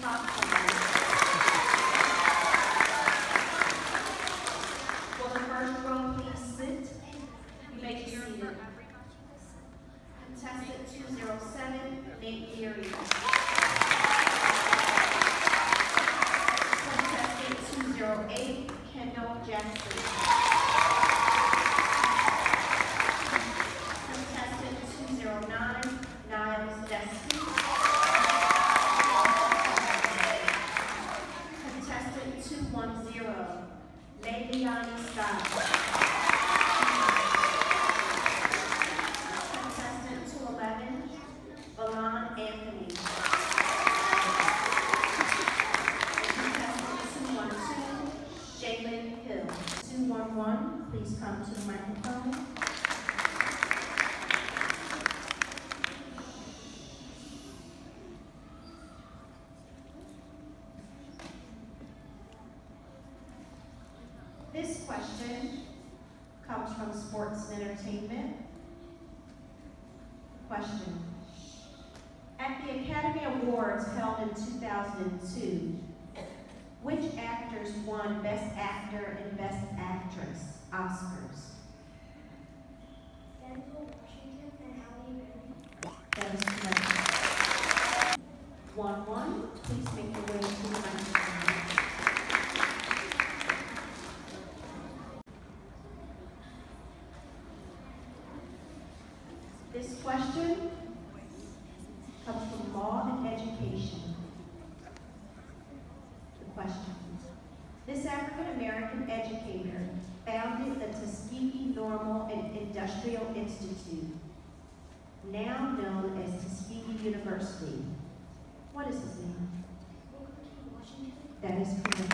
Foxhall. Will the first row please sit? You may be. Contestant two oh zero seven, Nate Geary. Contestant two zero eight, Kendall Jackson. Two one zero, Leilani Scott. Contestant two eleven, Velan Anthony. Contestant two one two, Jalen Hill. Two one one, please come to the microphone. This question comes from Sports and Entertainment. Question. At the Academy Awards held in 2002, which actors won Best Actor and Best Actress Oscars? Denzel Washington and Halle Berry. That is correct. One, one, please make your way to the microphone. This question comes from law and education. The question. This African-American educator founded the Tuskegee Normal and Industrial Institute, now known as Tuskegee University. What is his name? Booker T. Washington. That is correct.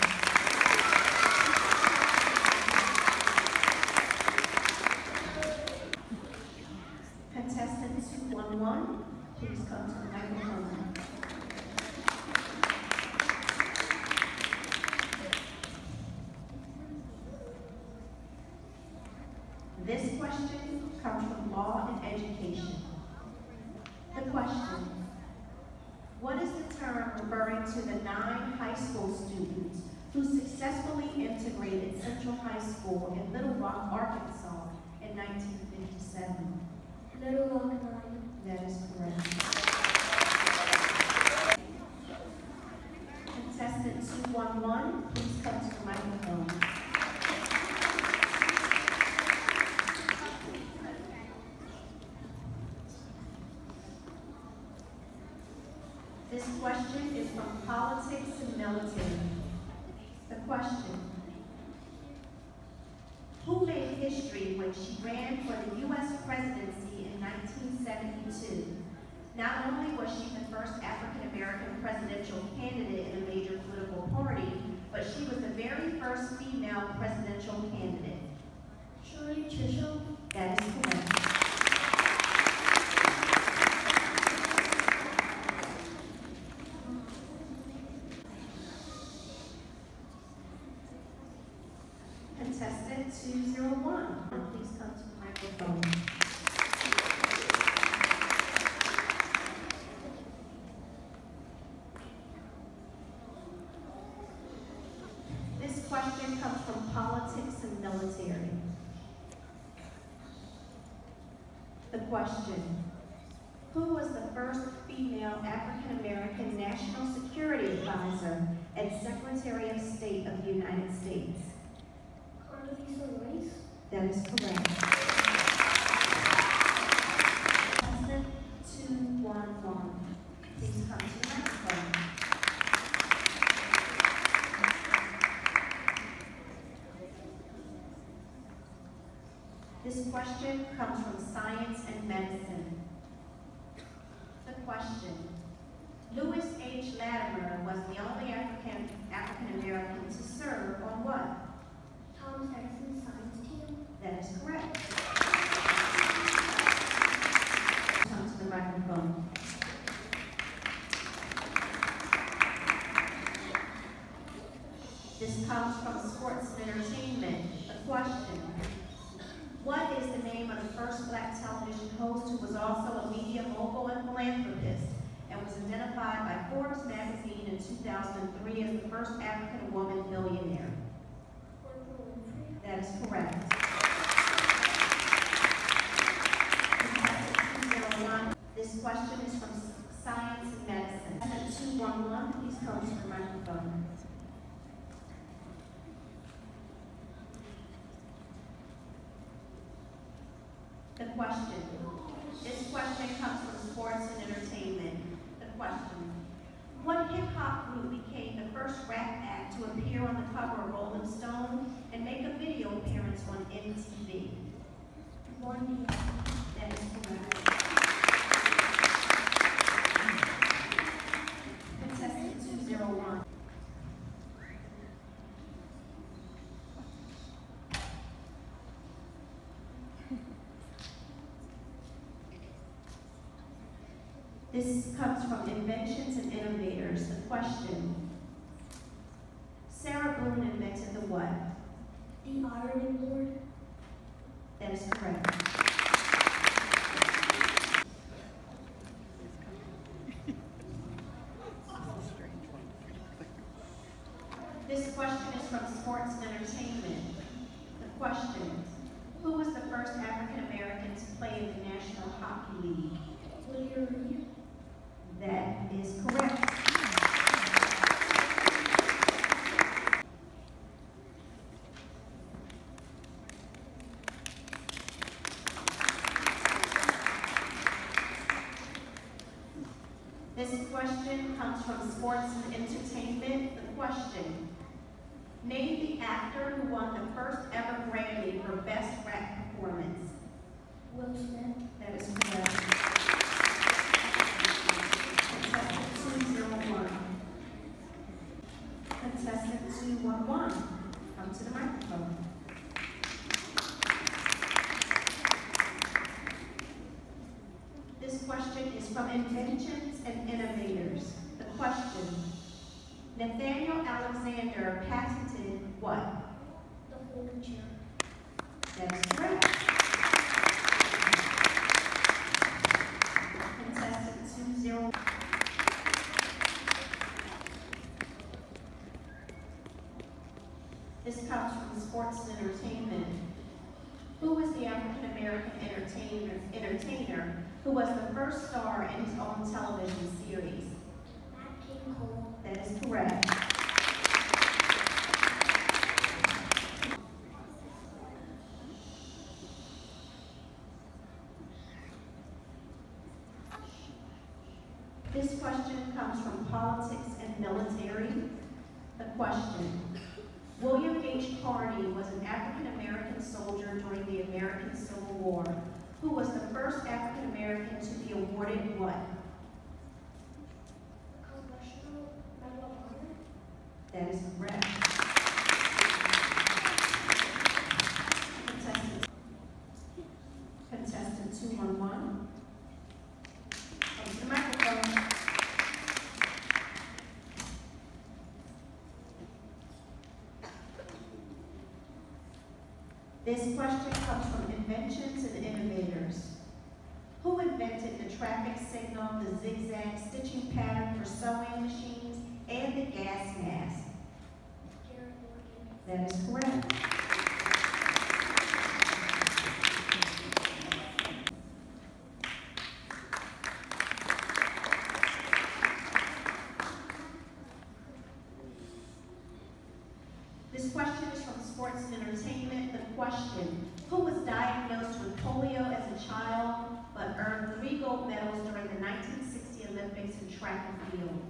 Contestant two one one, please come to the microphone. This question comes from law and education. The question, what is the term referring to the nine high school students who successfully integrated Central High School in Little Rock, Arkansas in 1957? Little Rock Nine. That is correct. Contestant 211, please come to the microphone. This question is from politics and military. The question, who made history when she ran for the U.S. presidency in 1972? Not only was she the first African-American presidential candidate in a major political party, but she was the very first female presidential candidate. Shirley Chisholm. That is correct. Contestant 201, please come to the microphone. This question comes from politics and military. The question, who was the first female African-American National Security Advisor and Secretary of State of the United States? That is correct. Contestant two one one, please come to the microphone. This question comes from science and medicine. The question, Lewis H. Latimer was the only African, African-American to serve on what? Thomas Edison Science Team. That is correct. Come to the microphone. This comes from Sports and Entertainment. The question, what is the name of the first black television host who was also a media mogul and philanthropist, and was identified by Forbes magazine in 2003 as the first African woman billionaire? That is correct. This question is from Science and Medicine. Contestant 211, please come to the microphone. The question. This question comes from sports and entertainment. Question. What hip-hop group became the first rap act to appear on the cover of Rolling Stone and make a video appearance on MTV? One That is correct. Contestant two zero one. This comes from Inventions and Innovators. The question. Sarah Boone invented the what? The ironing board. That is correct. This question is from Sports and Entertainment. The question, who was the first African American to play in the National Hockey League? That is correct. This question comes from Sports and Entertainment. The question, name the actor who won the first ever Grammy for Best Rap Performance. Will Smith. That is correct. Contestant two zero one. Contestant two one one, come to the microphone. This question is from Inventions and Innovators. The question, Nathaniel Alexander patented what? The folding chair. That is correct. Contestant. This comes from sports and entertainment. Who was the African American entertainer, entertainer who was the first star in his own television series? Nat King Cole. That is correct. This question comes from politics and military. The question, William H. Carney was an African-American soldier during the American Civil War, who was the first African-American to be awarded what? That is correct. Contestant. Contestant two one one. Come to the microphone. This question comes from Inventions and Innovators. Who invented the traffic signal, the zigzag stitching pattern for sewing machines, and the gas mask? That is correct. This question is from Sports and Entertainment. The question, who was diagnosed with polio as a child but earned three gold medals during the 1960 Olympics in track and field?